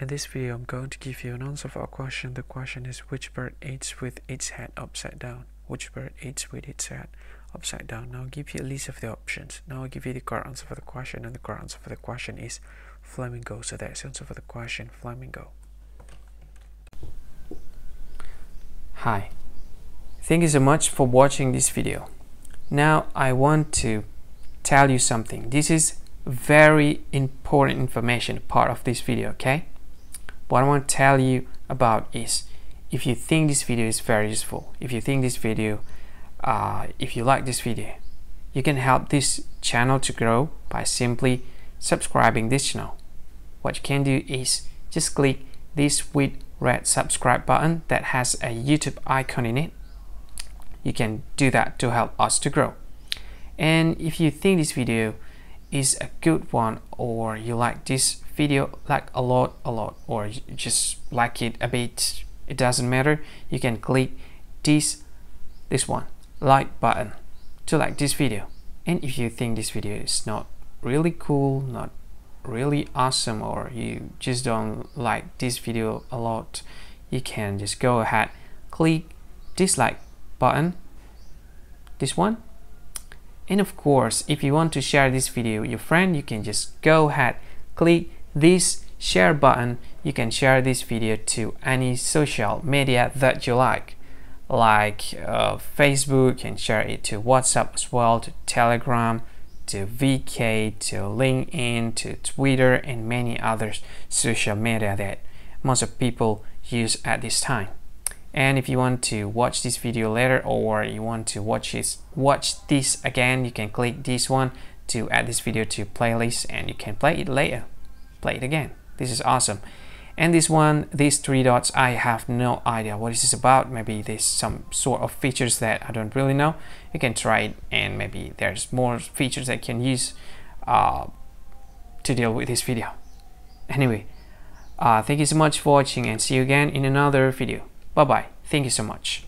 In this video, I'm going to give you an answer for a question. The question is which bird eats with its head upside down? Which bird eats with its head upside down? Now I'll give you a list of the options. Now I'll give you the correct answer for the question and the correct answer for the question is flamingo. So that's the answer for the question, flamingo. Hi. Thank you so much for watching this video. Now I want to tell you something. This is very important information part of this video, okay? What I want to tell you about is if you think this video is very useful, if you think this video, uh, if you like this video, you can help this channel to grow by simply subscribing this channel. What you can do is just click this with red subscribe button that has a YouTube icon in it. You can do that to help us to grow. And if you think this video is a good one or you like this video like a lot a lot or you just like it a bit it doesn't matter. You can click this this one like button to like this video. And if you think this video is not really cool not really awesome or you just don't like this video a lot you can just go ahead click dislike button this one and of course if you want to share this video with your friend you can just go ahead click this share button, you can share this video to any social media that you like, like uh, Facebook, and share it to WhatsApp as well, to Telegram, to VK, to LinkedIn, to Twitter, and many other social media that most of people use at this time. And if you want to watch this video later or you want to watch this watch this again, you can click this one to add this video to playlist and you can play it later play it again. This is awesome. And this one, these three dots, I have no idea what this is about. Maybe there's some sort of features that I don't really know. You can try it and maybe there's more features that can use uh, to deal with this video. Anyway, uh, thank you so much for watching and see you again in another video. Bye bye. Thank you so much.